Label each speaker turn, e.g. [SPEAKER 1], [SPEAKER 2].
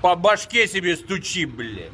[SPEAKER 1] По башке себе стучи, блядь.